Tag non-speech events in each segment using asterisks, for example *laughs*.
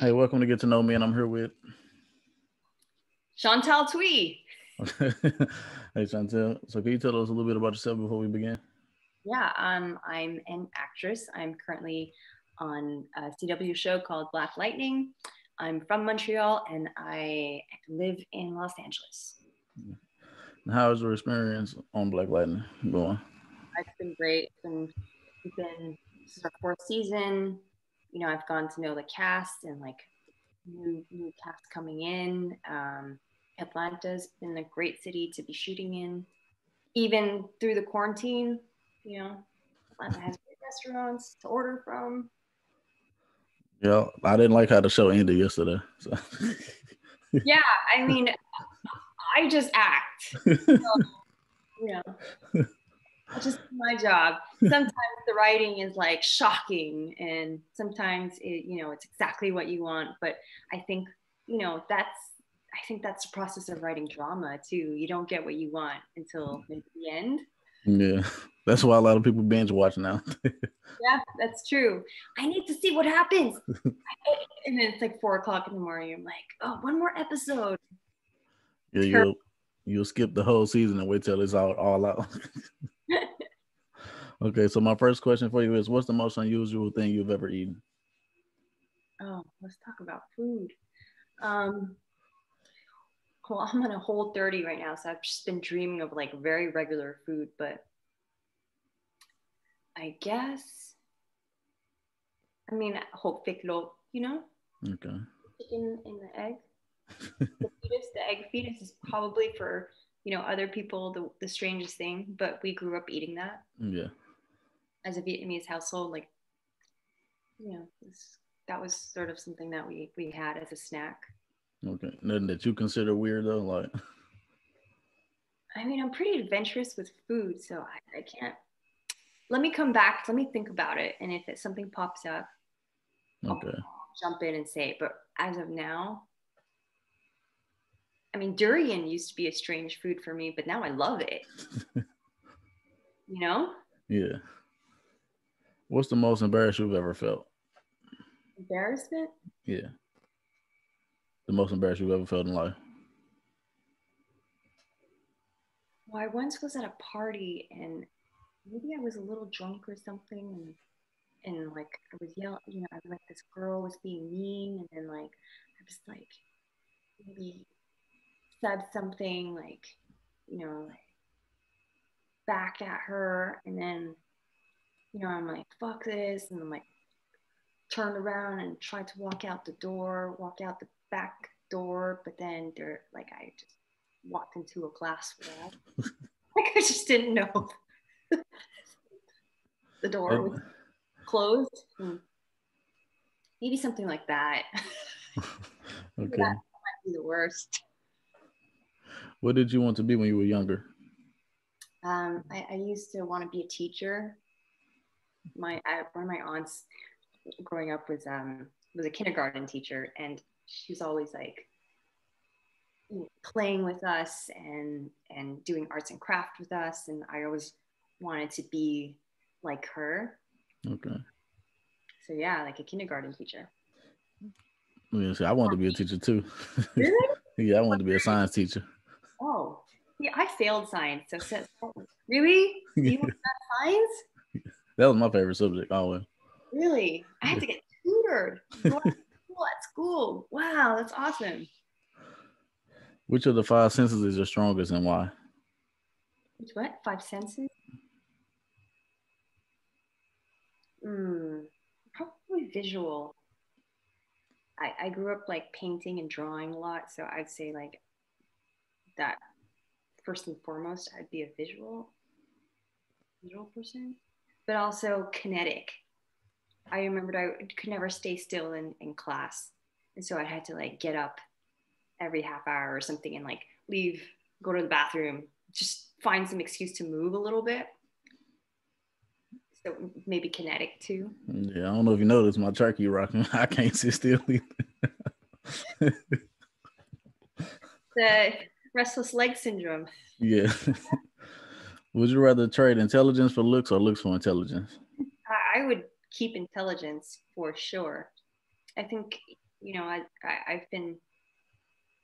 Hey, welcome to Get to Know Me, and I'm here with Chantal Thuy. *laughs* hey, Chantal. So, can you tell us a little bit about yourself before we begin? Yeah, um, I'm an actress. I'm currently on a CW show called Black Lightning. I'm from Montreal and I live in Los Angeles. How is your experience on Black Lightning going? It's been great. It's been, it's been this is our fourth season. You know, I've gone to know the cast and like new new cast coming in. Um, Atlanta's been a great city to be shooting in, even through the quarantine. You know, Atlanta has great restaurants to order from. Yeah, I didn't like how the show ended yesterday. So. *laughs* yeah, I mean, I just act. *laughs* So, you know, *laughs* just my job. Sometimes the writing is like shocking, and sometimes it, you know, it's exactly what you want. But I think, you know, that's I think that's the process of writing drama too. You don't get what you want until the end. Yeah, that's why a lot of people binge watch now. yeah, that's true. I need to see what happens. *laughs* and then it's like four o'clock in the morning. I'm like, oh, one more episode. Yeah, you'll you'll skip the whole season and wait till it's all all out. *laughs* okay, so my first question for you is what's the most unusual thing you've ever eaten? Oh, let's talk about food. Um well, I'm on a whole 30 right now, so I've just been dreaming of like very regular food, but I guess I mean whole ficlo, you know? Okay. Chicken in the egg. the fetus, the egg fetus is probably for you know other people the, the strangest thing but we grew up eating that yeah as a vietnamese household like you know that was sort of something that we we had as a snack okay nothing that you consider weird though like i mean i'm pretty adventurous with food so i, I can't let me come back let me think about it and if it, something pops up okay I'll jump in and say it but as of now I mean, durian used to be a strange food for me, but now I love it. *laughs* you know? Yeah. What's the most embarrassed you've ever felt? Embarrassment? Yeah. The most embarrassed you've ever felt in life. Well, I once was at a party and maybe I was a little drunk or something and and like I was yelling, you know, I was like this girl was being mean and then like I was like maybe said something like, you know, back at her. And then, you know, I'm like, fuck this. And I'm like, turned around and tried to walk out the door, walk out the back door. But then they're like, I just walked into a glass wall. *laughs* like, I just didn't know *laughs* the door was closed. Maybe something like that. *laughs* okay. that might be the worst. What did you want to be when you were younger? Um, I, I, used to want to be a teacher. My I, one of my aunts growing up was um, was a kindergarten teacher, and she was always like playing with us and and doing arts and craft with us, and I always wanted to be like her. Okay. So yeah, like a kindergarten teacher. Yeah, see, I wanted to be a teacher too. *laughs* Really? yeah, I wanted to be a science teacher. Oh, yeah, I failed science. So, so really, you *laughs* want science? That was my favorite subject always. Really, I had to get tutored. Go *laughs* to school at school. Wow, that's awesome. Which of the five senses is your strongest and why? Which what? Five senses? Hmm, probably visual. I, I grew up like painting and drawing a lot, so I'd say like that first and foremost I'd be a visual visual person, but also kinetic. I remembered I could never stay still in, in class. And so I had to like get up every half hour or something and like leave, go to the bathroom, just find some excuse to move a little bit. So maybe kinetic too. Yeah, I don't know if you noticed my turkey rocking. *laughs* I can't sit still either. *laughs* the restless leg syndrome. Yeah. *laughs* would you rather trade intelligence for looks or looks for intelligence? I would keep intelligence for sure. I think you know, I, I I've been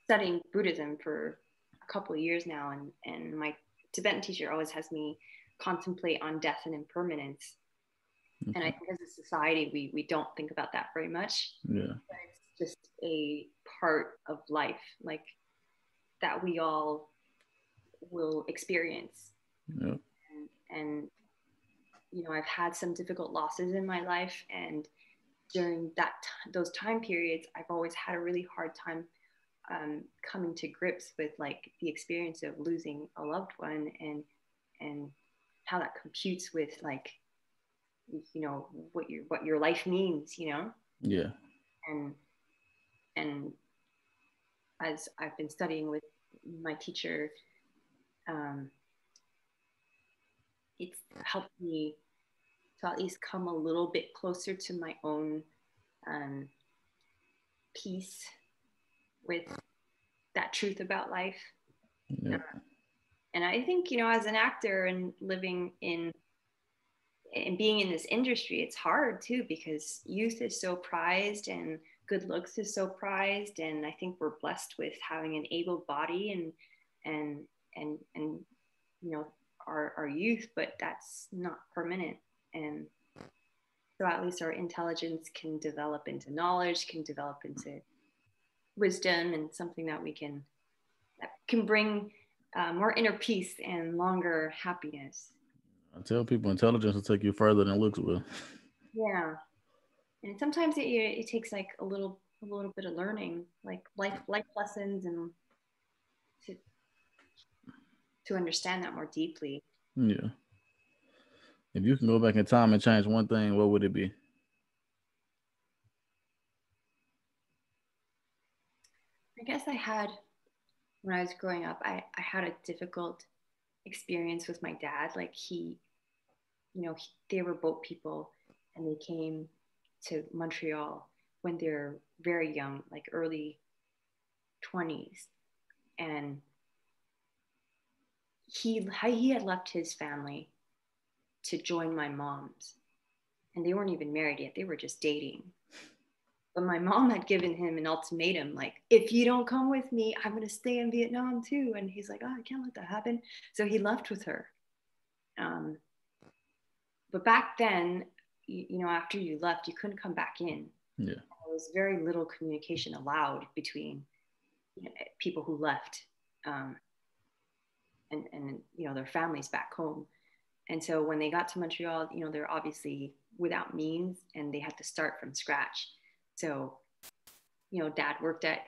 studying Buddhism for a couple of years now, and and my Tibetan teacher always has me contemplate on death and impermanence. Mm-hmm. And I think as a society, we we don't think about that very much. Yeah, but it's just a part of life, like that we all will experience. Yeah. And, and you know, I've had some difficult losses in my life, and during that t- those time periods, I've always had a really hard time um, coming to grips with like the experience of losing a loved one and and how that computes with like you know what your what your life means you know yeah and and as i've been studying with my teacher um, it's helped me to at least come a little bit closer to my own um, peace with that truth about life. Yeah. Uh, and I think, you know, as an actor and living in and being in this industry, it's hard too because youth is so prized and good looks is so prized. And I think we're blessed with having an able body and and and and you know our, our youth, but that's not permanent. And so at least our intelligence can develop into knowledge, can develop into wisdom and something that we can that can bring uh, more inner peace and longer happiness. I tell people intelligence will take you further than looks will. Yeah, and sometimes it, it takes like a little a little bit of learning, like life life lessons, and to understand that more deeply. Yeah. If you can go back in time and change one thing, what would it be? I guess I had, when I was growing up, I, I had a difficult experience with my dad. Like he, you know, he, they were boat people and they came to Montreal when they're very young, like early 20s. And he, he had left his family to join my mom's. And they weren't even married yet, they were just dating. But my mom had given him an ultimatum like, if you don't come with me, I'm going to stay in Vietnam too. And he's like, oh, I can't let that happen. So he left with her. Um, but back then, you, you, know, after you left, you couldn't come back in. Yeah. There was very little communication allowed between you know, people who left um, and, and, you know, their families back home. And so when they got to Montreal, you know, they're obviously without means and they had to start from scratch. So, you know, dad worked at,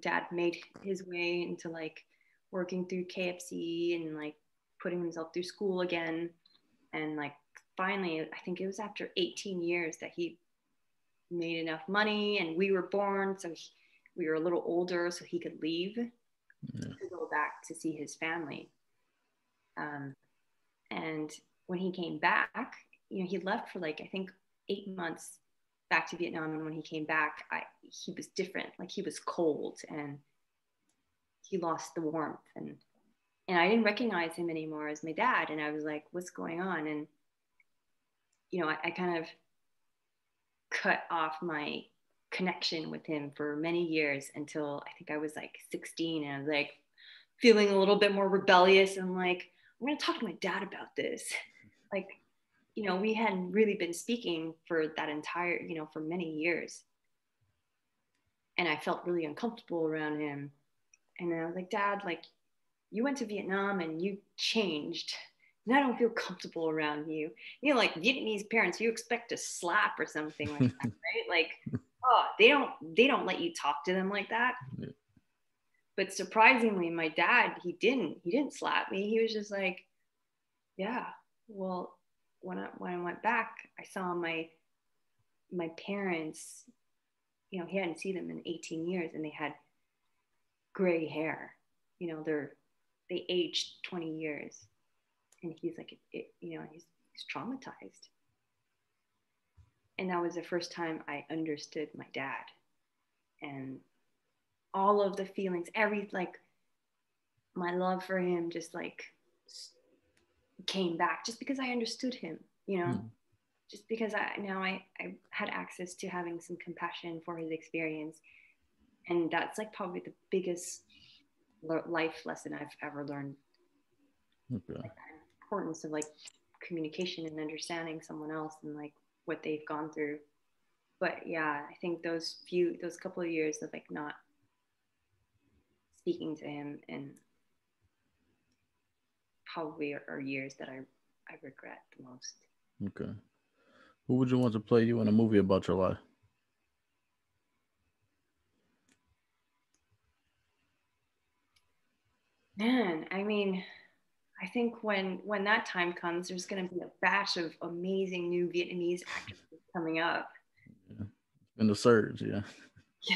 dad made his way into like working through KFC and like putting himself through school again. And like finally, I think it was after 18 years that he made enough money and we were born. So he, we were a little older so he could leave yeah. to go back to see his family. Um, and when he came back, you know, he left for like, I think eight months back to Vietnam. And when he came back, I, he was different. Like he was cold and he lost the warmth and, and I didn't recognize him anymore as my dad. And I was like, what's going on? And, you know, I, I kind of cut off my connection with him for many years until I think I was like 16 and I was like feeling a little bit more rebellious and like, I'm going to talk to my dad about this. *laughs* Like, you know, we hadn't really been speaking for that entire, you know, for many years. And I felt really uncomfortable around him. And I was like, Dad, like, you went to Vietnam and you changed. And I don't feel comfortable around you. You know, like Vietnamese parents, you expect a slap or something like that, *laughs* right? Like, oh, they don't they don't let you talk to them like that. Yeah. But surprisingly, my dad, he didn't. He didn't slap me. He was just like, yeah, well, when I when I went back, I saw my my parents. You know, he hadn't seen them in 18 years, and they had gray hair. You know, they're they aged 20 years, and he's like, it, it, you know, he's, he's traumatized. And that was the first time I understood my dad, and all of the feelings, every like my love for him, just like came back just because I understood him, you know. Mm. just because I now I, I had access to having some compassion for his experience. And that's like probably the biggest life lesson I've ever learned. Okay. Like importance of like communication and understanding someone else and like what they've gone through. But yeah, I think those few, those couple of years of like not speaking to him and probably are, are years that I, I regret the most. Okay. Who would you want to play you in a movie about your life? Man, I mean, I think when when that time comes, there's going to be a batch of amazing new Vietnamese actors coming up. Yeah. In the surge, yeah. *laughs*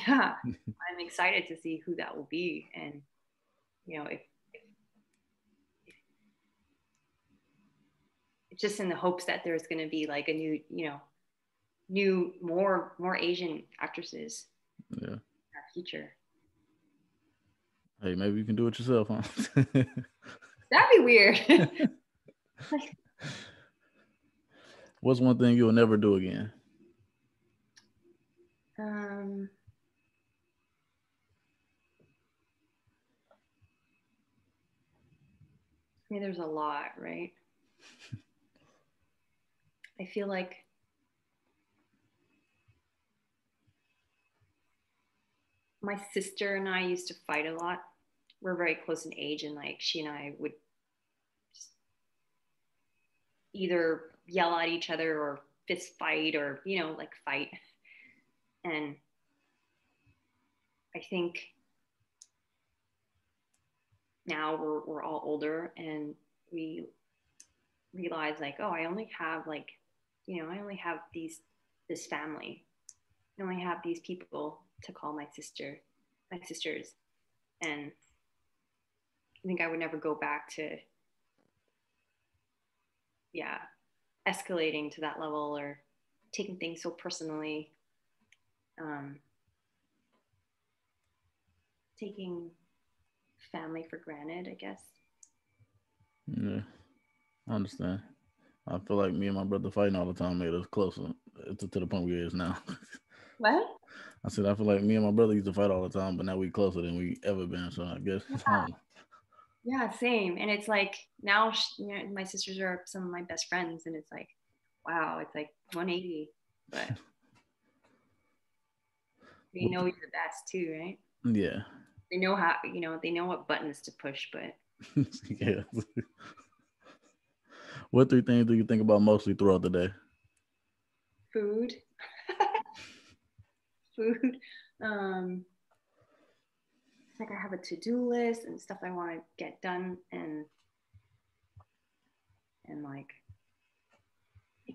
Yeah, I'm excited to see who that will be, and you know, if, if, if just in the hopes that there's going to be like a new, you know, new more more Asian actresses. Yeah. In our future. Hey, maybe you can do it yourself, huh? *laughs* That'd be weird. *laughs* What's one thing you'll never do again? Um, I mean, there's a lot, right? *laughs* I feel like my sister and I used to fight a lot we're very close in age and like she and I would either yell at each other or fist fight or you know like fight. And I think now we're, we're all older and we realize like oh I only have like you know I only have these this family. I only have these people to call my sister my sisters. And I think I would never go back to, yeah, escalating to that level or taking things so personally. Um, taking family for granted, I guess. Yeah, I understand. I feel like me and my brother fighting all the time made us closer to, to the point we is now. *laughs* What? I said I feel like me and my brother used to fight all the time, but now we closer than we ever been. So I guess yeah. Yeah, same. And it's like now, you know, my sisters are some of my best friends, and it's like, wow, it's like 180. But *laughs* they know you're the best too, right? Yeah. They know how, you know, they know what buttons to push, but *laughs* yeah. *laughs* what three things do you think about mostly throughout the day? Food. Food. Um, like I have a to-do list and stuff I want to get done and and like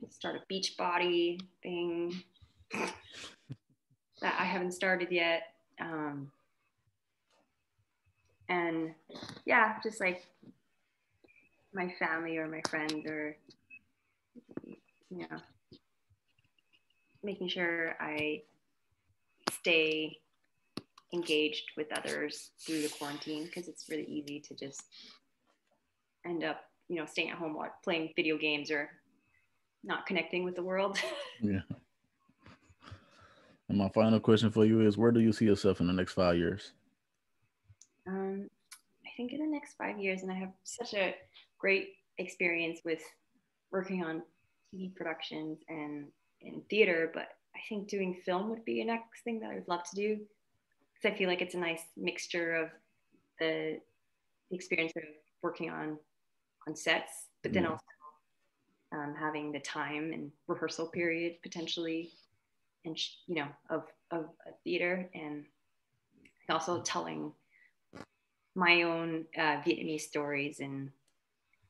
start a beach body thing *laughs* that I haven't started yet. Um, and yeah, just like my family or my friends or you know making sure I stay engaged with others through the quarantine because it's really easy to just end up, you know, staying at home while playing video games or not connecting with the world. *laughs* yeah. And my final question for you is where do you see yourself in the next five years? Um, I think in the next five years, and I have such a great experience with working on TV productions and in theater, but I think doing film would be a next thing that I would love to do I feel like it's a nice mixture of the, the experience of working on on sets, but then also um, having the time and rehearsal period potentially, and you know of of a theater, and also telling my own uh, Vietnamese stories and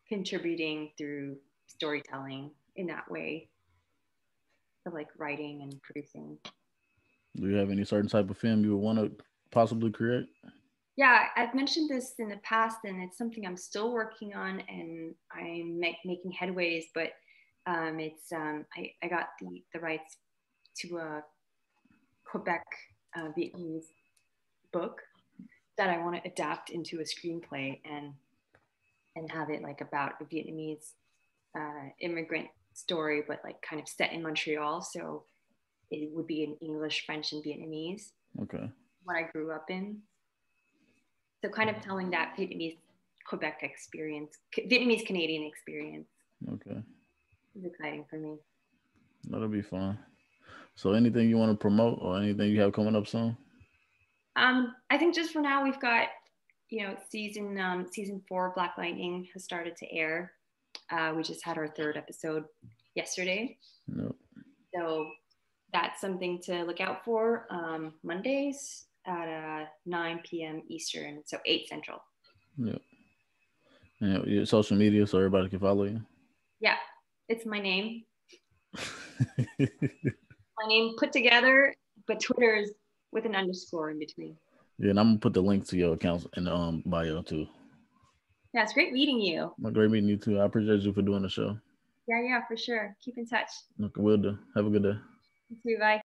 contributing through storytelling in that way of like writing and producing. Do you have any certain type of film you would want to possibly create? Yeah, I've mentioned this in the past, and it's something I'm still working on, and I'm make, making headways. But um, it's um, I, I got the the rights to a Quebec uh, Vietnamese book that I want to adapt into a screenplay and and have it like about a Vietnamese uh, immigrant story, but like kind of set in Montreal. So it would be in English, French, and Vietnamese. Okay. What I grew up in. So kind of telling that Vietnamese Quebec experience, Vietnamese Canadian experience. Okay. It's exciting for me. That'll be fun. So anything you want to promote or anything you have coming up soon? Um, I think just for now we've got, you know, season um, season four Black Lightning has started to air. Uh, we just had our third episode yesterday. Nope. So that's something to look out for. Um, Mondays at uh, 9 p.m. Eastern, so 8 Central. Yeah. And your social media so everybody can follow you. Yeah, it's my name. *laughs* my name put together, but Twitter is with an underscore in between. Yeah, and I'm gonna put the link to your accounts in the um, bio too. Yeah, it's great meeting you. Well, great meeting you too. I appreciate you for doing the show. Yeah, yeah, for sure. Keep in touch. Okay, will do. Have a good day. You. Bye.